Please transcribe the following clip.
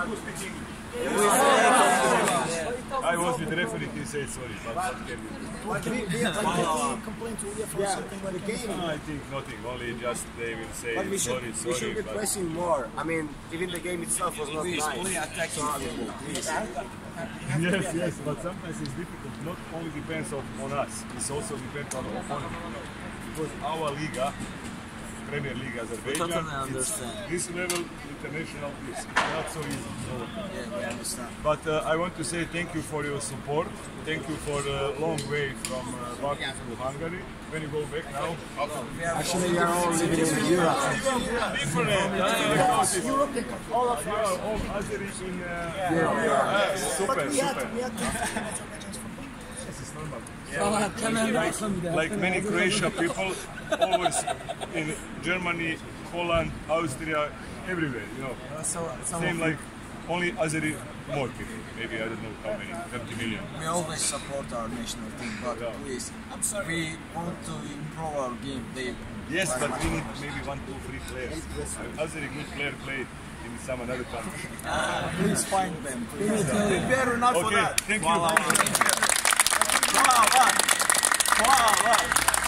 who speaks English? I was with the referee, he said sorry, but what can we? What we, we have like complaint to UEFA Yeah, something the like game. I think nothing, only just they will say But we should, sorry, we should be but pressing more. I mean, even the game itself was not Please, nice. play attacking football, please. yes, yes, but sometimes it's difficult. Not only depends of, on us, it also depends on the opponent. Because our Liga, Premier League Azerbaijan, totally it's- understand. this level international is not so easy. So, Yeah, we understand. But uh, I want to say thank you for your support. Thank you for the long way from uh, Baku to Hungary. When you go back now, Actually, we are all living in Europe. different. Uh, European all of you are all Azeris in uh, Yeah, yeah. uh, super, But we had, super. We had Azerbaijan's football. This is normal. Valla temelde alsam. Like many Croatian people, always in Germany, Holland, Austria, everywhere. You know, uh, So, uh, some same of like only Azeri more people. Maybe I don't know how many, 30 million. we always support our national team, but Yeah. please, we want to improve our game. They Yes, but we need maybe one, two, three players. Azeri good player play in some another country. Ah, please find them. Please. Prepare enough for that. thank you. Hvala vam. Hvala 哇哇。